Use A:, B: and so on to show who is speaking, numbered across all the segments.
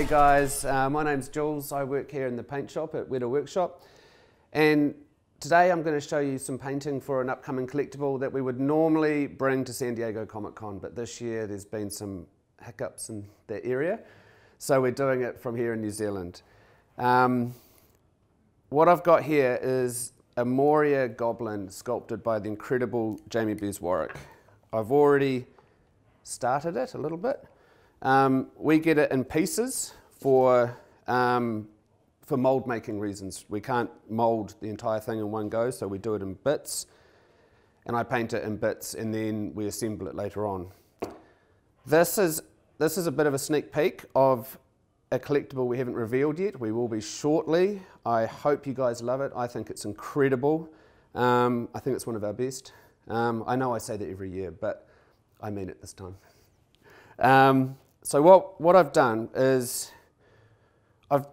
A: Hey guys, uh, my name's Jules. I work here in the paint shop at Weta Workshop. And today I'm going to show you some painting for an upcoming collectible that we would normally bring to San Diego Comic Con, but this year there's been some hiccups in that area. So we're doing it from here in New Zealand. Um, what I've got here is a Moria goblin sculpted by the incredible Jamie Beswarick. I've already started it a little bit. Um, we get it in pieces for, um, for mold making reasons. We can't mold the entire thing in one go, so we do it in bits. And I paint it in bits and then we assemble it later on. This is, this is a bit of a sneak peek of a collectible we haven't revealed yet. We will be shortly. I hope you guys love it. I think it's incredible. Um, I think it's one of our best. Um, I know I say that every year, but I mean it this time. Um, so what, what I've done is I've,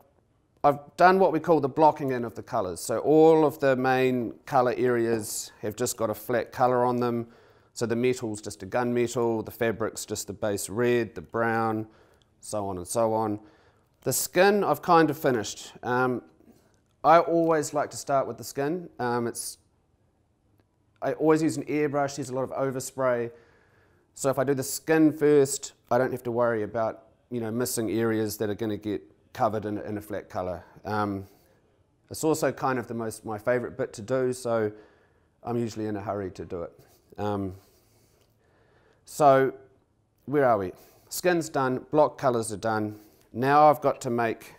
A: I've done what we call the blocking in of the colours. So all of the main colour areas have just got a flat colour on them. So the metal's just a gunmetal, the fabric's just the base red, the brown, so on and so on. The skin I've kind of finished. Um, I always like to start with the skin. Um, it's, I always use an airbrush, use a lot of overspray. So if I do the skin first, I don't have to worry about you know missing areas that are going to get covered in, in a flat colour. Um, it's also kind of the most my favourite bit to do, so I'm usually in a hurry to do it. Um, so where are we? Skin's done, block colours are done. Now I've got to make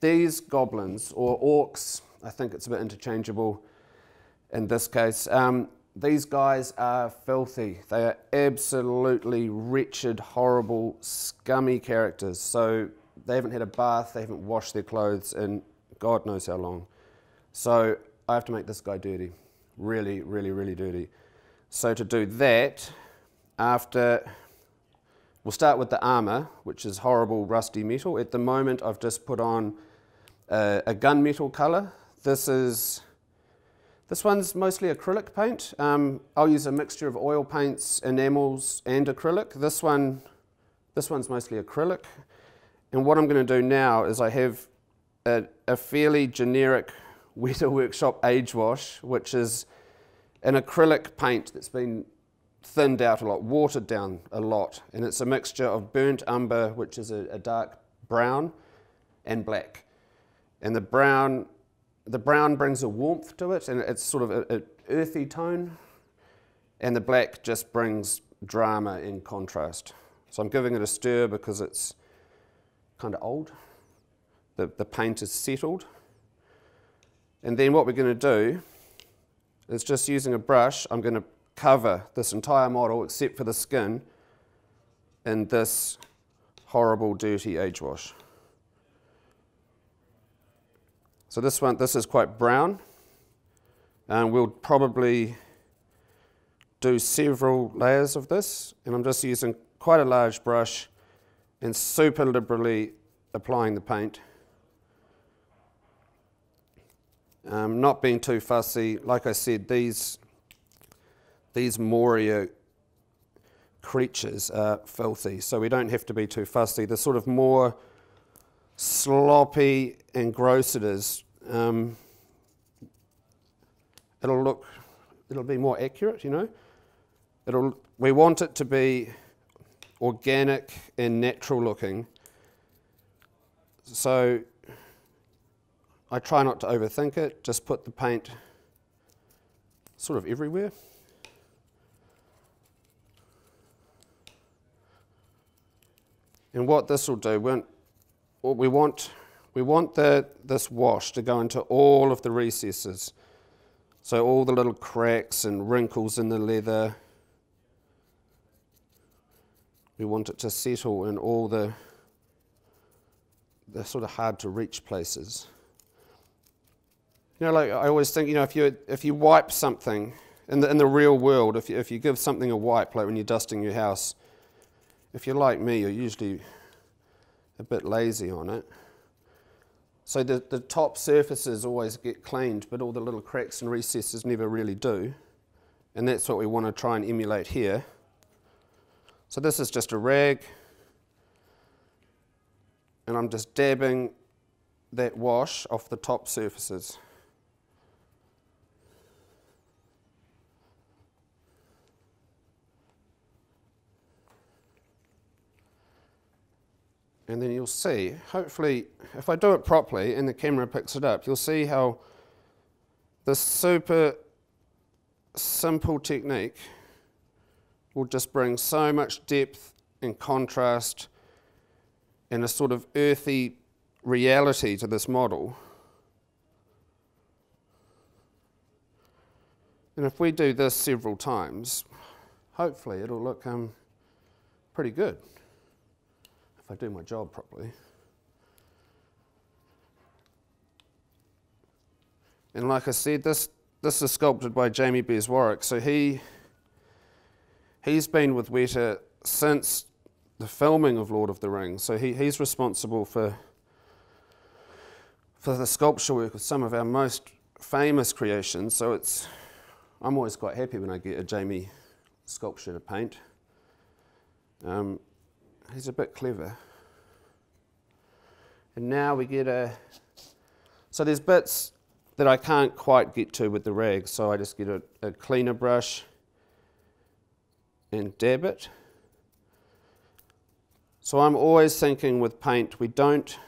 A: these goblins, or orcs, I think it's a bit interchangeable in this case. Um, these guys are filthy. They are absolutely wretched, horrible, scummy characters. So they haven't had a bath, they haven't washed their clothes in God knows how long. So I have to make this guy dirty. Really, really, really dirty. So to do that, after we'll start with the armor, which is horrible rusty metal. At the moment, I've just put on a, a gunmetal color. This is this one's mostly acrylic paint. Um, I'll use a mixture of oil paints, enamels, and acrylic. This one, this one's mostly acrylic. And what I'm going to do now is I have a, a fairly generic Weta Workshop age wash, which is an acrylic paint that's been thinned out a lot, watered down a lot. And it's a mixture of burnt umber, which is a, a dark brown, and black. And the brown the brown brings a warmth to it and it's sort of an earthy tone, and the black just brings drama in contrast. So I'm giving it a stir because it's kind of old. The, the paint is settled. And then what we're going to do is just using a brush, I'm going to cover this entire model except for the skin in this horrible dirty age wash. So this one, this is quite brown. And we'll probably do several layers of this. And I'm just using quite a large brush and super liberally applying the paint. Um, not being too fussy. Like I said, these, these Moria creatures are filthy, so we don't have to be too fussy. The sort of more sloppy and gross it is, um, it'll look, it'll be more accurate, you know. It'll, we want it to be organic and natural looking. So I try not to overthink it, just put the paint sort of everywhere. And what this will do, what we want we want the, this wash to go into all of the recesses. So all the little cracks and wrinkles in the leather. We want it to settle in all the, the sort of hard to reach places. You know, like I always think, you know, if you, if you wipe something in the, in the real world, if you, if you give something a wipe, like when you're dusting your house, if you're like me, you're usually a bit lazy on it. So the, the top surfaces always get cleaned, but all the little cracks and recesses never really do. And that's what we want to try and emulate here. So this is just a rag. and I'm just dabbing that wash off the top surfaces. And then you'll see, hopefully, if I do it properly and the camera picks it up, you'll see how this super simple technique will just bring so much depth and contrast and a sort of earthy reality to this model. And if we do this several times, hopefully it'll look um, pretty good if I do my job properly. And like I said, this, this is sculpted by Jamie Beswarick. So he, he's been with Weta since the filming of Lord of the Rings. So he, he's responsible for, for the sculpture work of some of our most famous creations. So it's, I'm always quite happy when I get a Jamie sculpture to paint. Um, he's a bit clever. And now we get a, so there's bits that I can't quite get to with the rag, so I just get a, a cleaner brush and dab it. So I'm always thinking with paint, we don't,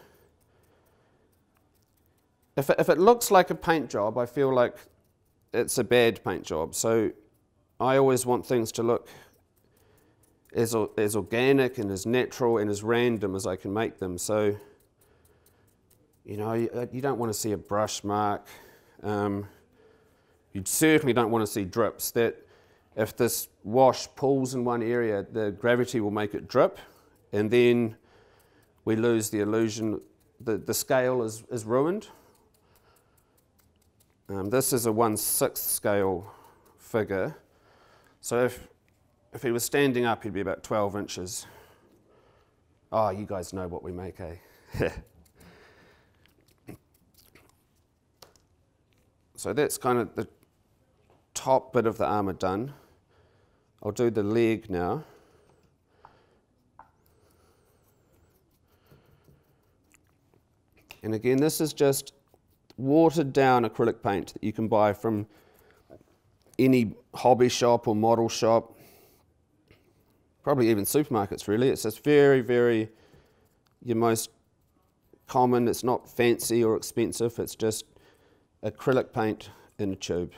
A: if it, if it looks like a paint job, I feel like it's a bad paint job. So I always want things to look as, as organic and as natural and as random as I can make them. So, you know, you, uh, you don't want to see a brush mark. Um, you certainly don't want to see drips. That if this wash pulls in one area, the gravity will make it drip, and then we lose the illusion. The, the scale is, is ruined. Um, this is a 1 6th scale figure. So if if he was standing up, he'd be about 12 inches. Oh, you guys know what we make, eh? so that's kind of the top bit of the armour done. I'll do the leg now. And again, this is just watered down acrylic paint that you can buy from any hobby shop or model shop probably even supermarkets really. It's just very, very your most common. It's not fancy or expensive. It's just acrylic paint in a tube.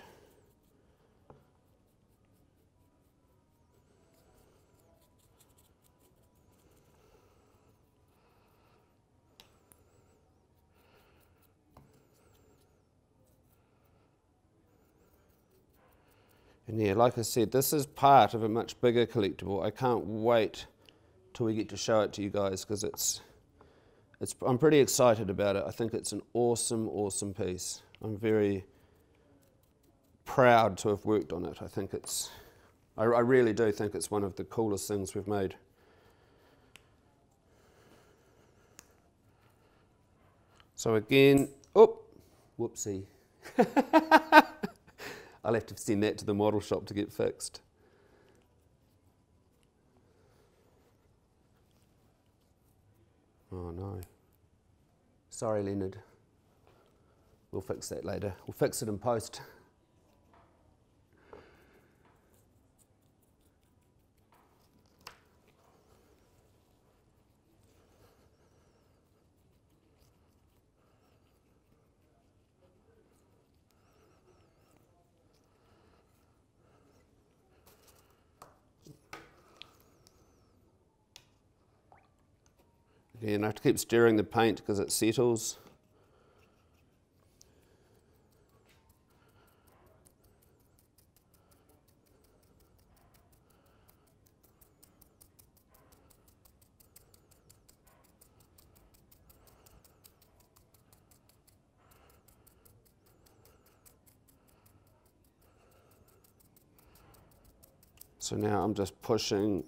A: And yeah, like I said, this is part of a much bigger collectible. I can't wait till we get to show it to you guys because it's, it's, I'm pretty excited about it. I think it's an awesome, awesome piece. I'm very proud to have worked on it. I think it's, I, I really do think it's one of the coolest things we've made. So again, oh, whoopsie. I'll have to send that to the model shop to get fixed. Oh no. Sorry, Leonard. We'll fix that later. We'll fix it in post. Again, I have to keep stirring the paint because it settles. So now I'm just pushing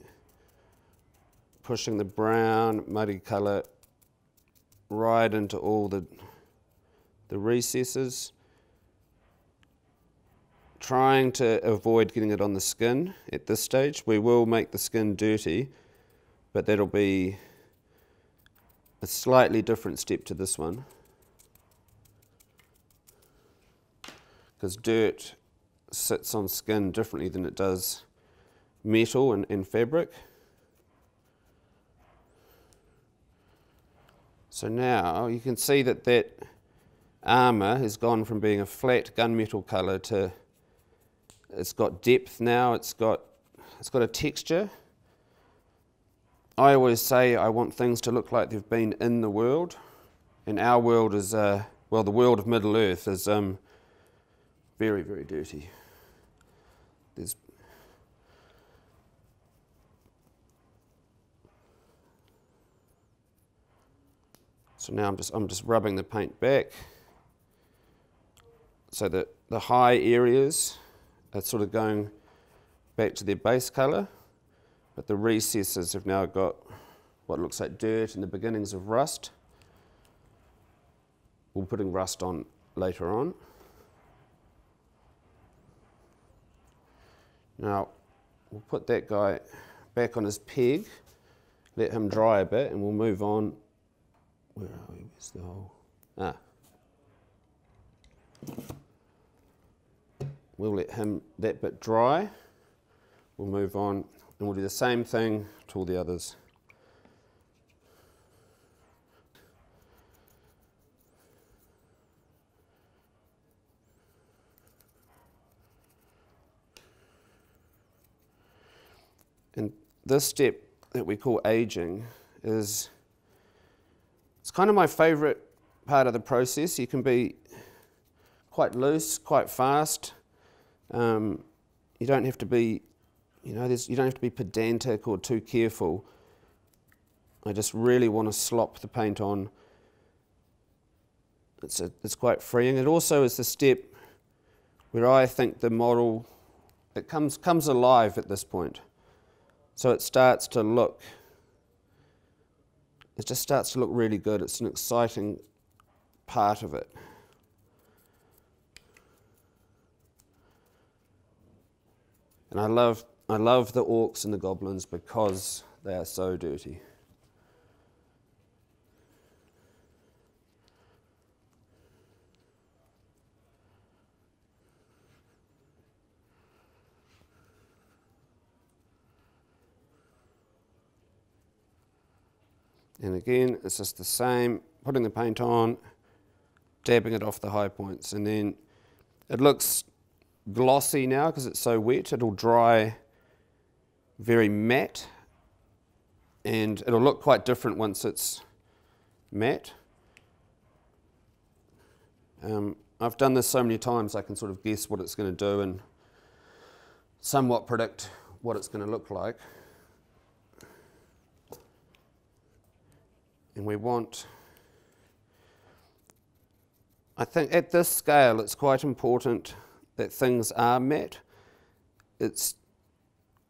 A: pushing the brown muddy colour right into all the, the recesses, trying to avoid getting it on the skin at this stage. We will make the skin dirty, but that'll be a slightly different step to this one. Because dirt sits on skin differently than it does metal and, and fabric. So now you can see that that armour has gone from being a flat gunmetal colour to it's got depth now, it's got, it's got a texture. I always say I want things to look like they've been in the world. And our world is, uh, well, the world of Middle Earth is um, very, very dirty. There's So now I'm just, I'm just rubbing the paint back so that the high areas are sort of going back to their base colour, but the recesses have now got what looks like dirt and the beginnings of rust. We'll be putting rust on later on. Now, we'll put that guy back on his peg, let him dry a bit, and we'll move on where are we? The? Ah. We'll let him that bit dry. We'll move on and we'll do the same thing to all the others. And this step that we call aging is kind of my favourite part of the process. You can be quite loose, quite fast. Um, you don't have to be, you know, you don't have to be pedantic or too careful. I just really want to slop the paint on. It's, a, it's quite freeing. It also is the step where I think the model it comes comes alive at this point. So it starts to look it just starts to look really good. It's an exciting part of it. And I love, I love the orcs and the goblins because they are so dirty. Again, it's just the same, putting the paint on, dabbing it off the high points. And then it looks glossy now because it's so wet. It'll dry very matte and it'll look quite different once it's matte. Um, I've done this so many times I can sort of guess what it's going to do and somewhat predict what it's going to look like. And we want, I think at this scale, it's quite important that things are met. It's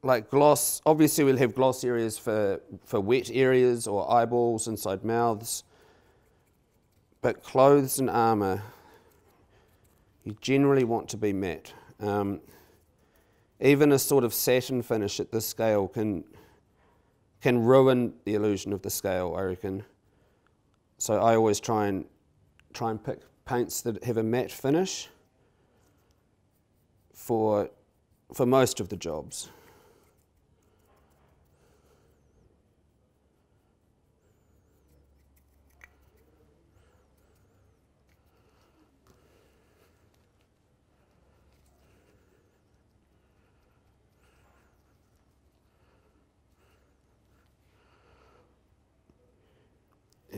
A: like gloss, obviously, we'll have gloss areas for, for wet areas or eyeballs inside mouths, but clothes and armour, you generally want to be matte. Um, even a sort of satin finish at this scale can can ruin the illusion of the scale, I reckon. So I always try and try and pick paints that have a matte finish for for most of the jobs.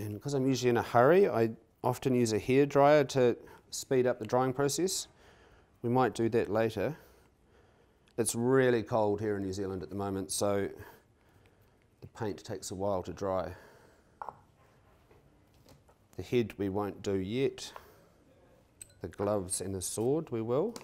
A: And because I'm usually in a hurry, I often use a hair dryer to speed up the drying process. We might do that later. It's really cold here in New Zealand at the moment, so the paint takes a while to dry. The head we won't do yet. The gloves and the sword we will.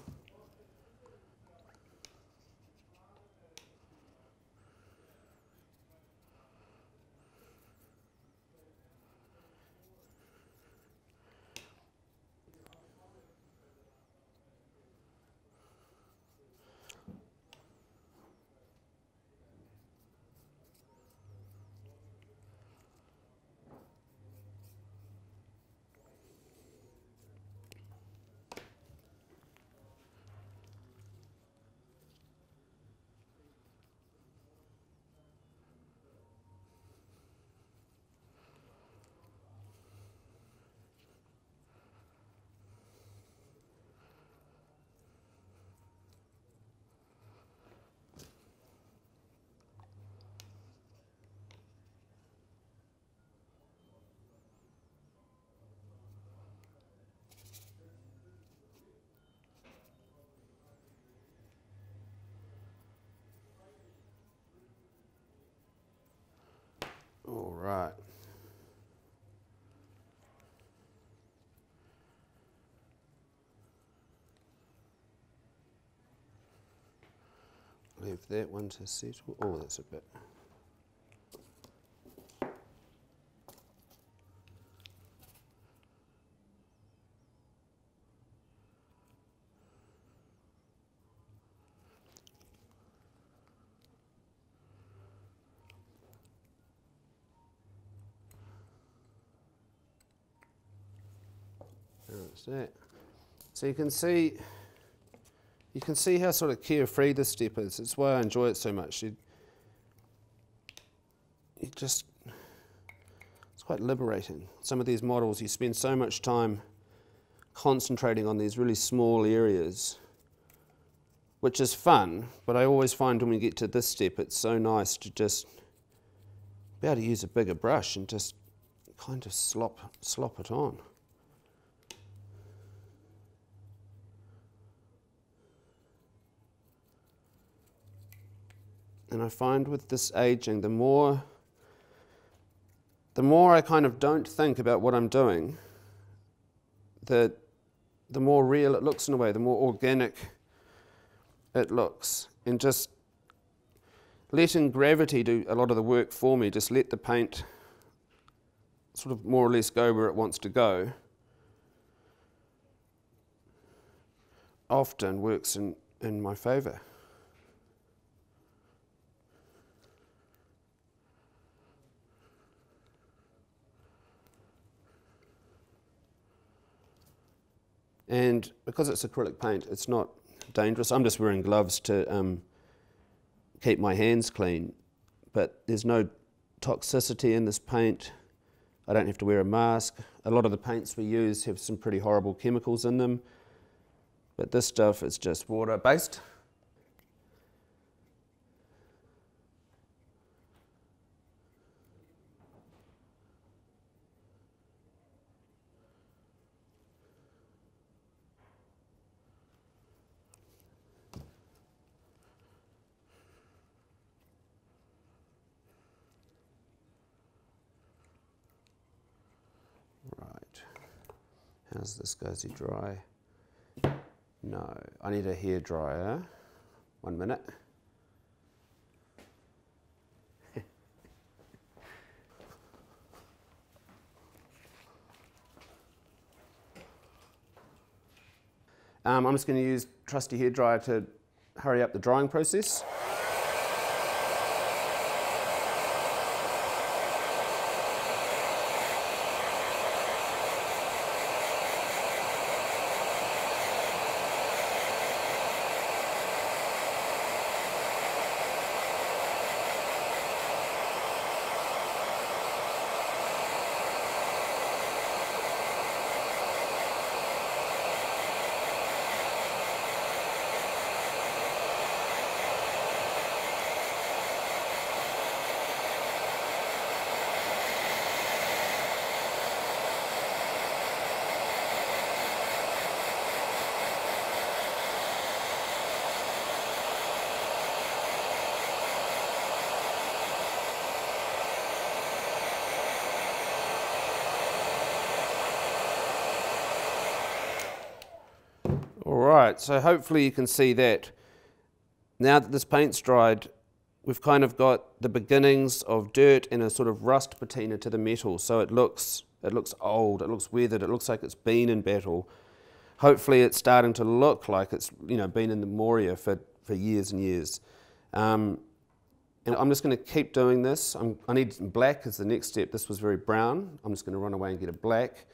A: Right. Leave that one to settle. Oh, that's a bit. That's So you can see, you can see how sort of carefree this step is. It's why I enjoy it so much. You, you just, it's quite liberating. Some of these models, you spend so much time concentrating on these really small areas, which is fun, but I always find when we get to this step, it's so nice to just be able to use a bigger brush and just kind of slop, slop it on. And I find with this aging, the more the more I kind of don't think about what I'm doing, the, the more real it looks in a way, the more organic it looks. And just letting gravity do a lot of the work for me, just let the paint sort of more or less go where it wants to go, often works in, in my favour. And because it's acrylic paint, it's not dangerous. I'm just wearing gloves to um, keep my hands clean, but there's no toxicity in this paint. I don't have to wear a mask. A lot of the paints we use have some pretty horrible chemicals in them, but this stuff is just water based. How's this He dry? No, I need a hair dryer. One minute. um, I'm just going to use trusty hair dryer to hurry up the drying process. Right, so hopefully you can see that. Now that this paint's dried, we've kind of got the beginnings of dirt and a sort of rust patina to the metal. So it looks, it looks old, it looks weathered, it looks like it's been in battle. Hopefully it's starting to look like it's you know, been in the Moria for, for years and years. Um, and I'm just going to keep doing this. I'm, i need some black as the next step. This was very brown. I'm just going to run away and get a black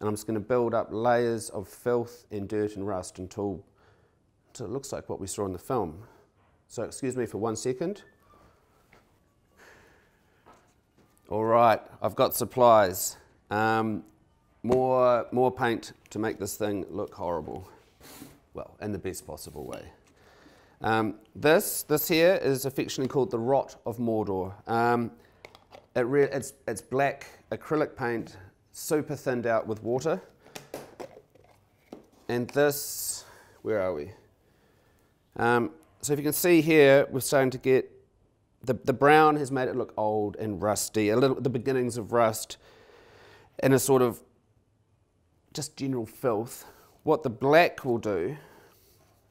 A: and I'm just going to build up layers of filth and dirt and rust until, until it looks like what we saw in the film. So excuse me for one second. All right, I've got supplies. Um, more, more paint to make this thing look horrible. Well, in the best possible way. Um, this, this here is affectionately called the Rot of Mordor. Um, it it's, it's black acrylic paint super thinned out with water. And this, where are we? Um, so if you can see here, we're starting to get the, the brown has made it look old and rusty, a little the beginnings of rust, and a sort of just general filth. What the black will do,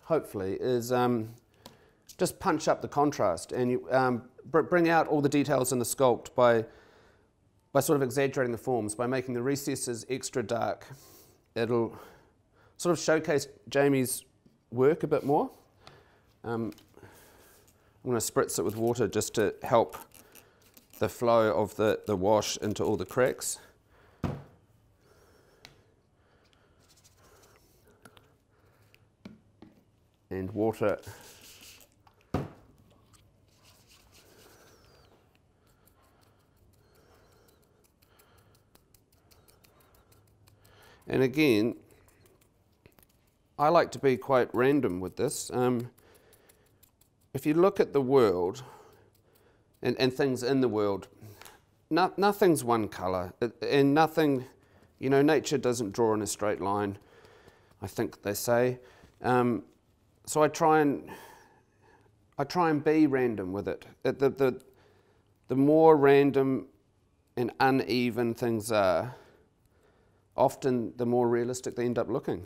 A: hopefully, is um, just punch up the contrast and you, um, br bring out all the details in the sculpt by, by sort of exaggerating the forms, by making the recesses extra dark. It'll sort of showcase Jamie's work a bit more. Um, I'm going to spritz it with water just to help the flow of the, the wash into all the cracks. And water And again, I like to be quite random with this. Um, if you look at the world and, and things in the world, no, nothing's one colour, and nothing, you know, nature doesn't draw in a straight line, I think they say. Um, so I try and I try and be random with it. The, the, the more random and uneven things are, often the more realistic they end up looking.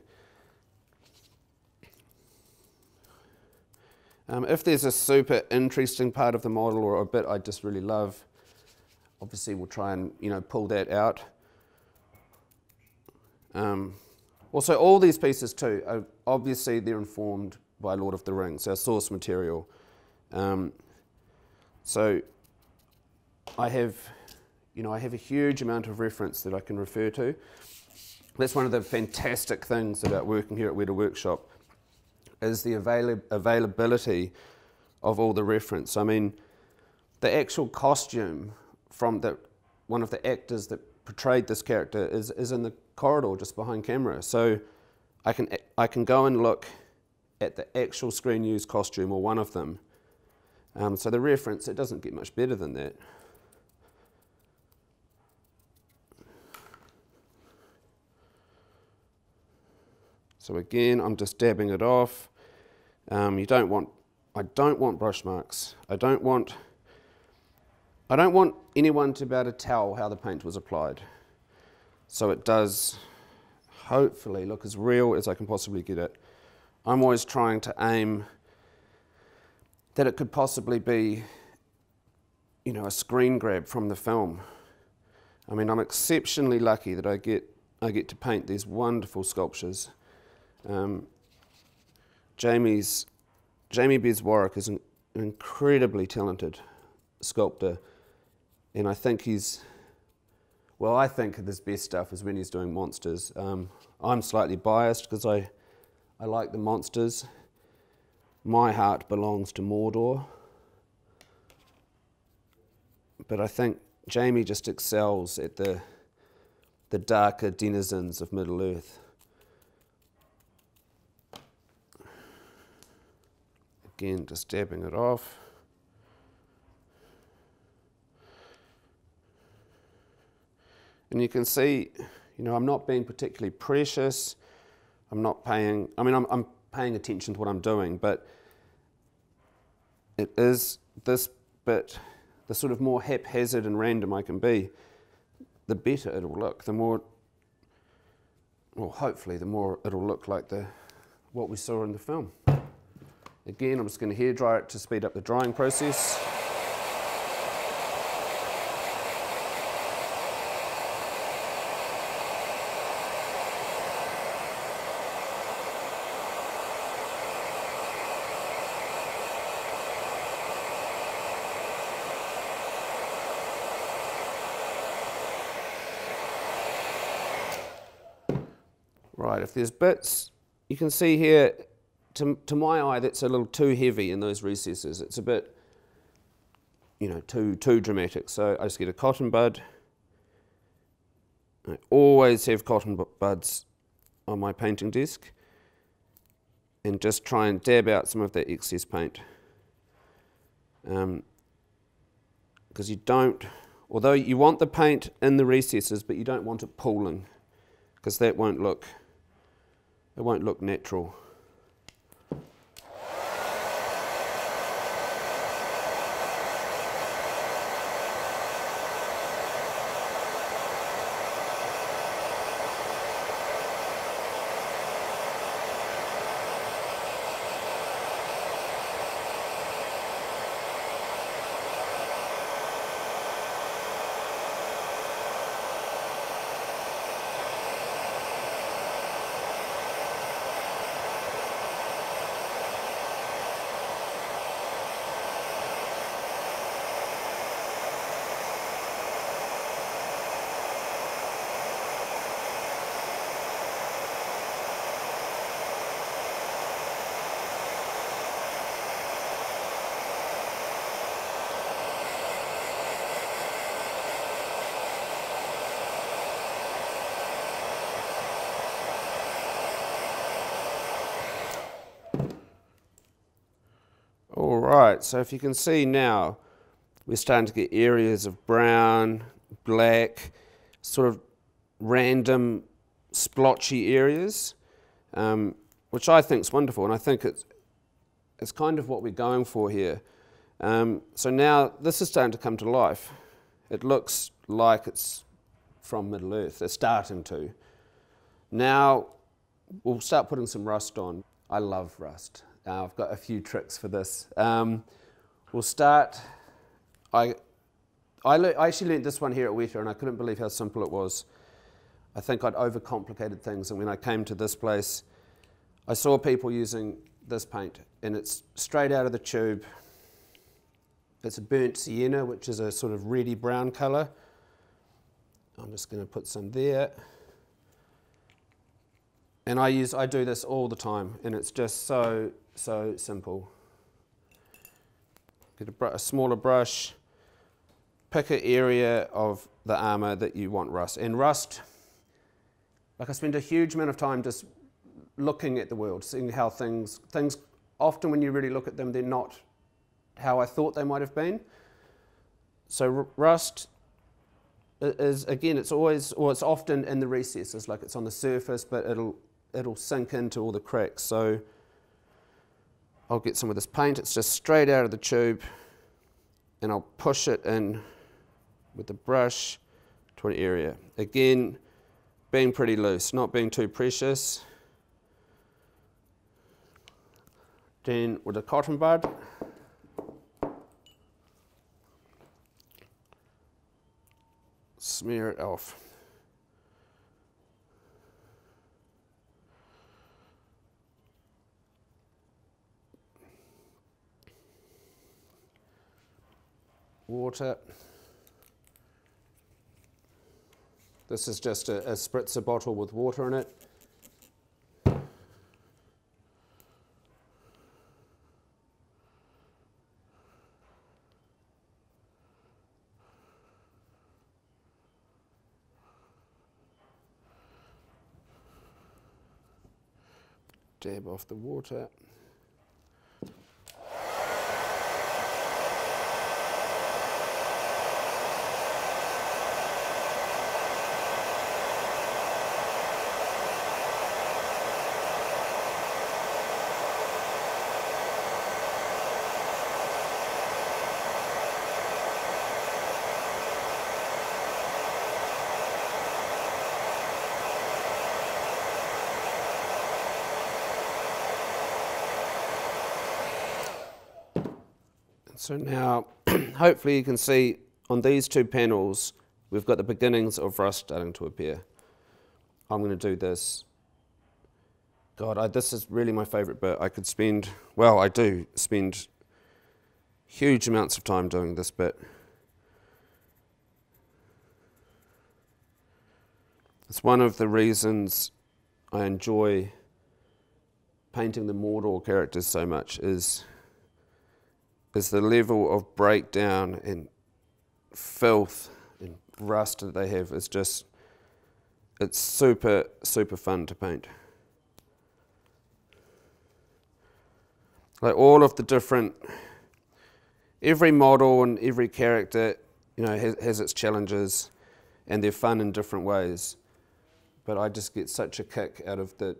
A: Um, if there's a super interesting part of the model or a bit I just really love, obviously we'll try and you know pull that out. Um, also, all these pieces too, are, obviously they're informed by Lord of the Rings, our source material. Um, so I have, you know, I have a huge amount of reference that I can refer to. That's one of the fantastic things about working here at Weta Workshop is the avail availability of all the reference. I mean, the actual costume from the, one of the actors that portrayed this character is, is in the corridor just behind camera. So I can, I can go and look at the actual screen used costume or one of them. Um, so the reference, it doesn't get much better than that. So again, I'm just dabbing it off. Um, you don't want, I don't want brush marks. I don't want, I don't want anyone to be able to tell how the paint was applied. So it does hopefully look as real as I can possibly get it. I'm always trying to aim that it could possibly be, you know, a screen grab from the film. I mean, I'm exceptionally lucky that I get, I get to paint these wonderful sculptures. Um, Jamie's, Jamie Warwick is an, an incredibly talented sculptor, and I think he's, well, I think his best stuff is when he's doing monsters. Um, I'm slightly biased because I, I like the monsters. My heart belongs to Mordor. But I think Jamie just excels at the, the darker denizens of Middle Earth. Again, just dabbing it off. And you can see, you know, I'm not being particularly precious. I'm not paying, I mean, I'm, I'm paying attention to what I'm doing, but it is this bit, the sort of more haphazard and random I can be, the better it'll look, the more, well, hopefully, the more it'll look like the, what we saw in the film. Again, I'm just going to hair dry it to speed up the drying process. Right, if there's bits, you can see here to, to my eye, that's a little too heavy in those recesses. It's a bit, you know, too, too dramatic. So I just get a cotton bud. I always have cotton buds on my painting desk and just try and dab out some of that excess paint. Because um, you don't, although you want the paint in the recesses, but you don't want it pooling because that won't look, it won't look natural. Right, so if you can see now, we're starting to get areas of brown, black, sort of random splotchy areas, um, which I think is wonderful, and I think it's, it's kind of what we're going for here. Um, so now this is starting to come to life. It looks like it's from Middle Earth. It's starting to. Now we'll start putting some rust on. I love rust. Uh, I've got a few tricks for this. Um, we'll start. I, I, I, actually learned this one here at Weta, and I couldn't believe how simple it was. I think I'd overcomplicated things, and when I came to this place, I saw people using this paint, and it's straight out of the tube. It's a burnt sienna, which is a sort of reddy brown colour. I'm just going to put some there. And I use, I do this all the time, and it's just so, so simple. Get a, br a smaller brush, pick an area of the armour that you want rust. And rust, like I spend a huge amount of time just looking at the world, seeing how things, things often when you really look at them, they're not how I thought they might have been. So rust is again, it's always, or it's often in the recesses, like it's on the surface, but it'll it'll sink into all the cracks. So I'll get some of this paint. It's just straight out of the tube, and I'll push it in with the brush to an area. Again, being pretty loose, not being too precious. Then with a cotton bud. smear it off. Water. This is just a, a spritzer bottle with water in it. dab off the water. So now, hopefully you can see on these two panels, we've got the beginnings of rust starting to appear. I'm going to do this. God, I, this is really my favorite bit. I could spend, well, I do spend huge amounts of time doing this bit. It's one of the reasons I enjoy painting the Mordor characters so much is is the level of breakdown and filth and rust that they have is just it's super super fun to paint. Like all of the different every model and every character you know has, has its challenges and they're fun in different ways. But i just get such a kick out of the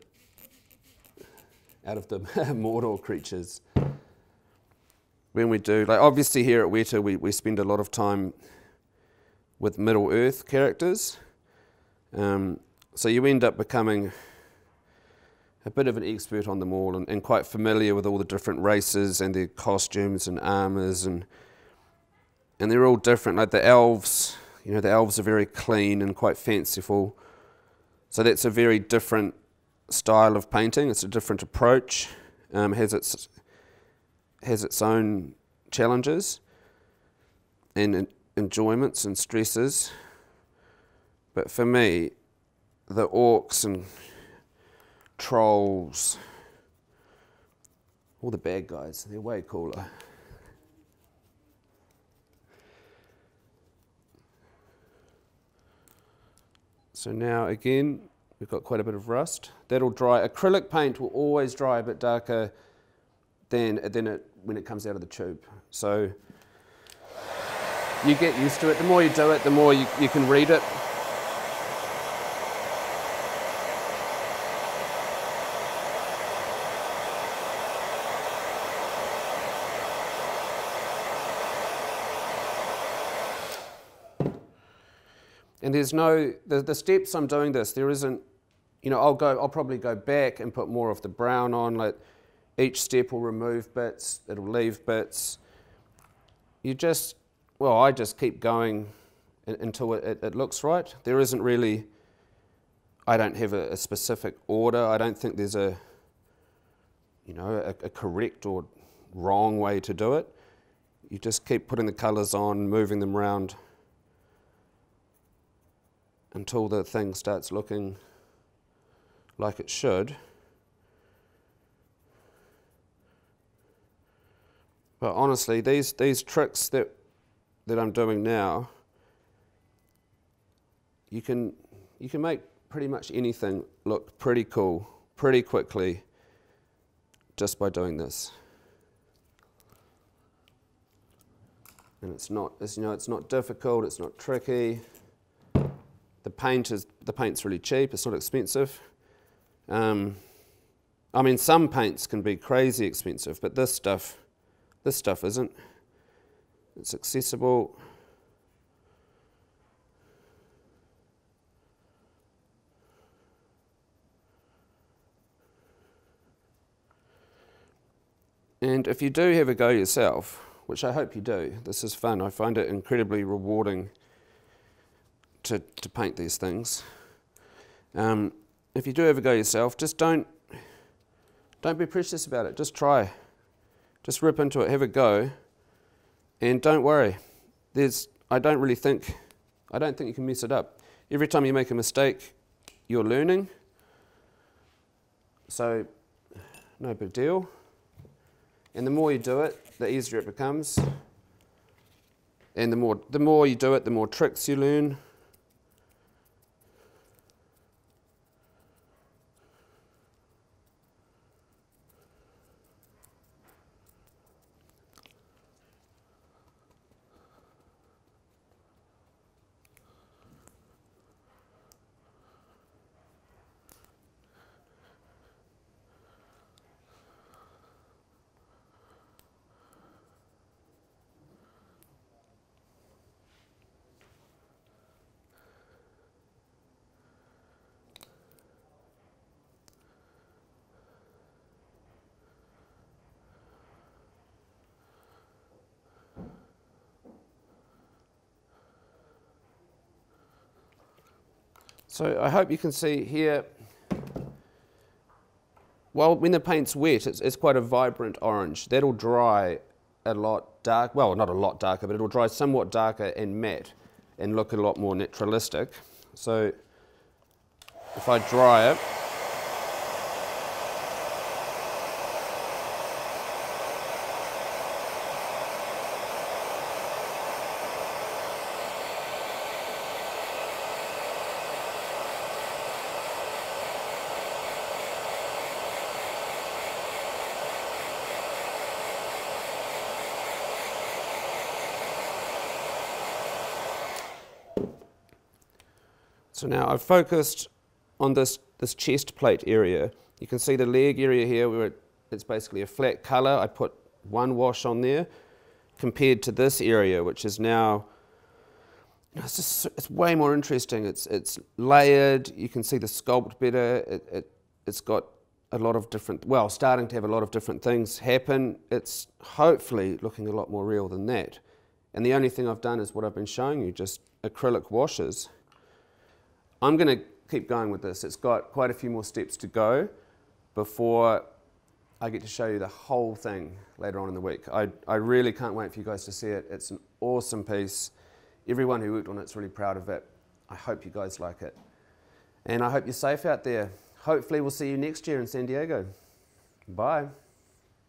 A: out of the mortal creatures when we do, like obviously here at Weta, we, we spend a lot of time with Middle Earth characters. Um, so you end up becoming a bit of an expert on them all and, and, quite familiar with all the different races and their costumes and armors and and they're all different. Like the elves, you know, the elves are very clean and quite fanciful. So that's a very different style of painting. It's a different approach. Um, has its has its own challenges and enjoyments and stresses. But for me, the orcs and trolls, all the bad guys, they're way cooler. So now again, we've got quite a bit of rust. That'll dry. Acrylic paint will always dry a bit darker than, than it, when it comes out of the tube. So you get used to it. The more you do it, the more you, you can read it. And there's no, the, the steps I'm doing this, there isn't, you know, I'll go, I'll probably go back and put more of the brown on, like each step will remove bits, it'll leave bits. You just, well, I just keep going until it, it, it looks right. There isn't really, I don't have a, a, specific order. I don't think there's a, you know, a, a correct or wrong way to do it. You just keep putting the colours on, moving them around until the thing starts looking like it should. But honestly, these, these tricks that, that I'm doing now, you can, you can make pretty much anything look pretty cool pretty quickly just by doing this. And it's not, it's, you know, it's not difficult, it's not tricky. The paint is the paint's really cheap. It's not expensive. Um, I mean, some paints can be crazy expensive, but this stuff, this stuff isn't. It's accessible. And if you do have a go yourself, which I hope you do, this is fun. I find it incredibly rewarding to, to paint these things. Um, if you do ever go yourself, just don't, don't be precious about it. Just try. Just rip into it, have a go, and don't worry. There's, I don't really think, I don't think you can mess it up. Every time you make a mistake, you're learning. So, no big deal. And the more you do it, the easier it becomes. And the more, the more you do it, the more tricks you learn. So I hope you can see here, well, when the paint's wet, it's, it's quite a vibrant orange. That'll dry a lot dark, well, not a lot darker, but it'll dry somewhat darker and matte and look a lot more naturalistic. So if I dry it, So now I've focused on this, this chest plate area. You can see the leg area here where it, it's basically a flat colour. I put one wash on there compared to this area, which is now, you know, it's, just, it's way more interesting. It's, it's layered, you can see the sculpt better, it, it, it's got a lot of different, well, starting to have a lot of different things happen. It's hopefully looking a lot more real than that. And the only thing I've done is what I've been showing you, just acrylic washes. I'm going to keep going with this. It's got quite a few more steps to go before I get to show you the whole thing later on in the week. I, I really can't wait for you guys to see it. It's an awesome piece. Everyone who worked on it's really proud of it. I hope you guys like it. And I hope you're safe out there. Hopefully we'll see you next year in San Diego. Bye.